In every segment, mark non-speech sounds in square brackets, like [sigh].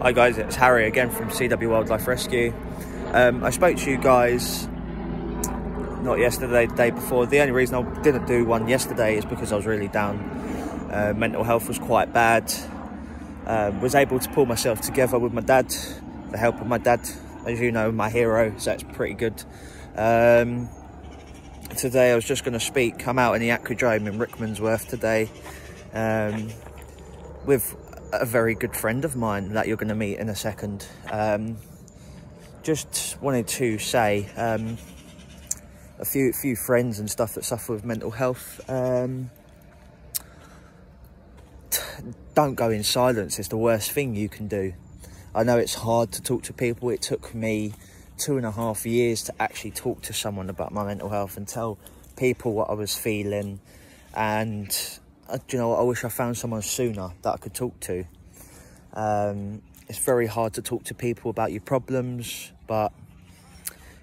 Hi guys, it's Harry again from CW Wildlife Rescue. Um, I spoke to you guys not yesterday, the day before. The only reason I didn't do one yesterday is because I was really down. Uh, mental health was quite bad. Um, was able to pull myself together with my dad, the help of my dad, as you know, my hero, so it's pretty good. Um, today I was just going to speak. I'm out in the Aquadrome in Rickmansworth today um, with a very good friend of mine that you're going to meet in a second. Um, just wanted to say um, a few few friends and stuff that suffer with mental health. Um, don't go in silence. It's the worst thing you can do. I know it's hard to talk to people. It took me two and a half years to actually talk to someone about my mental health and tell people what I was feeling and do you know what? I wish I found someone sooner that I could talk to. Um, it's very hard to talk to people about your problems, but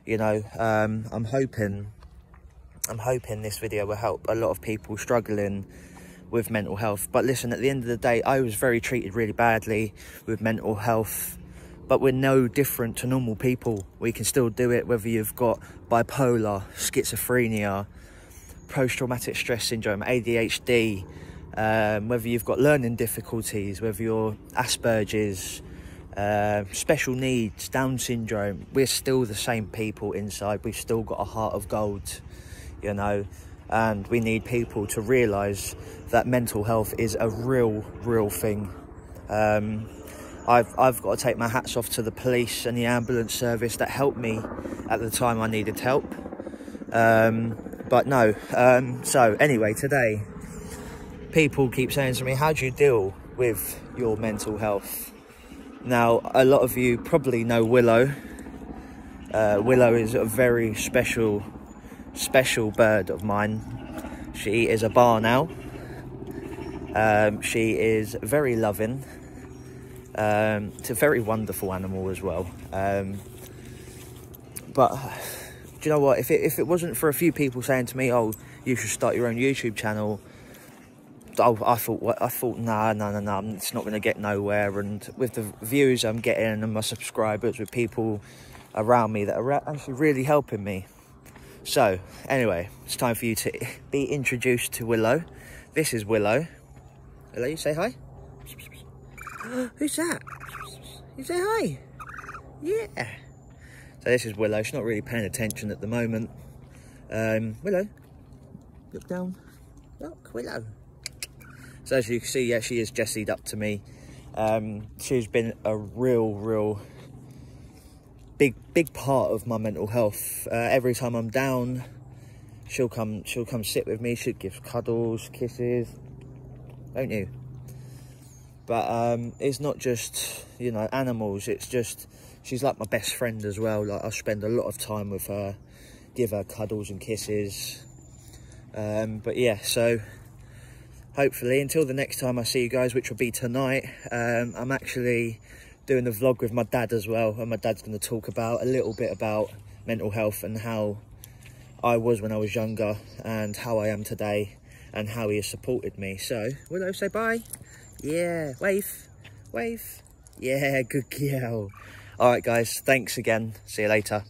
you know, um, I'm hoping, I'm hoping this video will help a lot of people struggling with mental health. But listen, at the end of the day, I was very treated really badly with mental health, but we're no different to normal people. We can still do it, whether you've got bipolar, schizophrenia, post-traumatic stress syndrome, ADHD, um, whether you've got learning difficulties, whether you're Asperger's, uh, special needs, Down syndrome, we're still the same people inside. We've still got a heart of gold, you know, and we need people to realise that mental health is a real, real thing. Um, I've, I've got to take my hats off to the police and the ambulance service that helped me at the time I needed help. Um, but no, um, so anyway, today, people keep saying to me, how do you deal with your mental health? Now, a lot of you probably know Willow. Uh, Willow is a very special, special bird of mine. She is a barn owl. Um, she is very loving. Um, it's a very wonderful animal as well. Um, but you know what? If it, if it wasn't for a few people saying to me, "Oh, you should start your own YouTube channel," I, I thought, what I thought, nah, nah, nah, nah, it's not going to get nowhere. And with the views I'm getting and my subscribers, with people around me that are actually really helping me. So, anyway, it's time for you to [laughs] be introduced to Willow. This is Willow. Hello, you say hi. [gasps] Who's that? You say hi. Yeah. So this is Willow. She's not really paying attention at the moment. Um, Willow, look down. Look, Willow. So as you can see, yeah, she is jessied up to me. Um, she's been a real, real big, big part of my mental health. Uh, every time I'm down, she'll come, she'll come sit with me. She'll give cuddles, kisses, don't you? But um, it's not just, you know, animals. It's just she's like my best friend as well. Like I spend a lot of time with her, give her cuddles and kisses. Um, but yeah, so hopefully until the next time I see you guys, which will be tonight, um, I'm actually doing a vlog with my dad as well. And my dad's going to talk about a little bit about mental health and how I was when I was younger and how I am today and how he has supported me. So, Willow, say bye. Yeah, wave, wave. Yeah, good girl. All right, guys, thanks again. See you later.